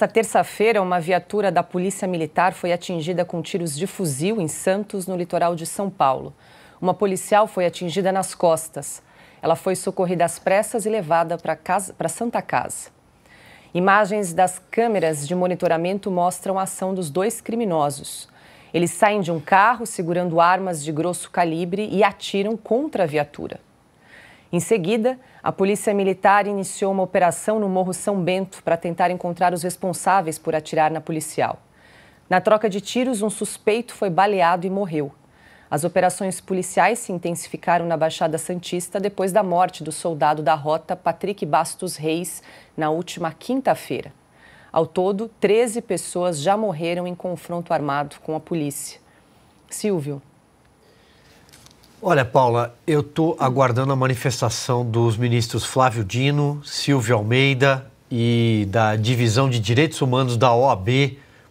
Nesta terça-feira, uma viatura da Polícia Militar foi atingida com tiros de fuzil em Santos, no litoral de São Paulo. Uma policial foi atingida nas costas. Ela foi socorrida às pressas e levada para Santa Casa. Imagens das câmeras de monitoramento mostram a ação dos dois criminosos. Eles saem de um carro segurando armas de grosso calibre e atiram contra a viatura. Em seguida, a Polícia Militar iniciou uma operação no Morro São Bento para tentar encontrar os responsáveis por atirar na policial. Na troca de tiros, um suspeito foi baleado e morreu. As operações policiais se intensificaram na Baixada Santista depois da morte do soldado da rota Patrick Bastos Reis na última quinta-feira. Ao todo, 13 pessoas já morreram em confronto armado com a polícia. Silvio. Olha, Paula, eu estou aguardando a manifestação dos ministros Flávio Dino, Silvio Almeida e da Divisão de Direitos Humanos da OAB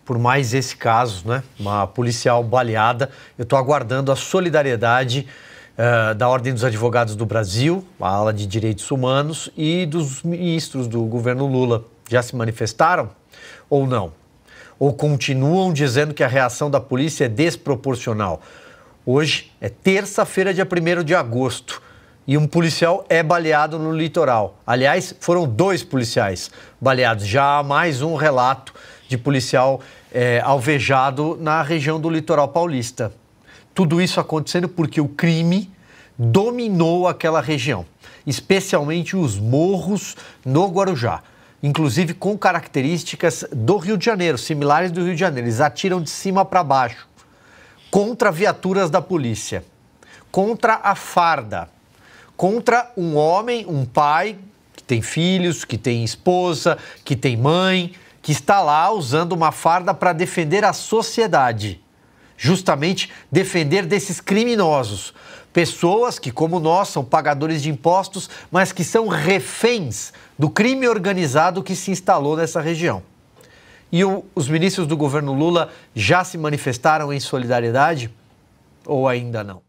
por mais esse caso, né? Uma policial baleada. Eu estou aguardando a solidariedade uh, da Ordem dos Advogados do Brasil, a ala de Direitos Humanos e dos ministros do governo Lula. Já se manifestaram ou não? Ou continuam dizendo que a reação da polícia é desproporcional? Hoje é terça-feira, dia 1 de agosto, e um policial é baleado no litoral. Aliás, foram dois policiais baleados. Já há mais um relato de policial é, alvejado na região do litoral paulista. Tudo isso acontecendo porque o crime dominou aquela região, especialmente os morros no Guarujá, inclusive com características do Rio de Janeiro, similares do Rio de Janeiro. Eles atiram de cima para baixo contra viaturas da polícia, contra a farda, contra um homem, um pai que tem filhos, que tem esposa, que tem mãe, que está lá usando uma farda para defender a sociedade. Justamente defender desses criminosos. Pessoas que, como nós, são pagadores de impostos, mas que são reféns do crime organizado que se instalou nessa região. E o, os ministros do governo Lula já se manifestaram em solidariedade ou ainda não?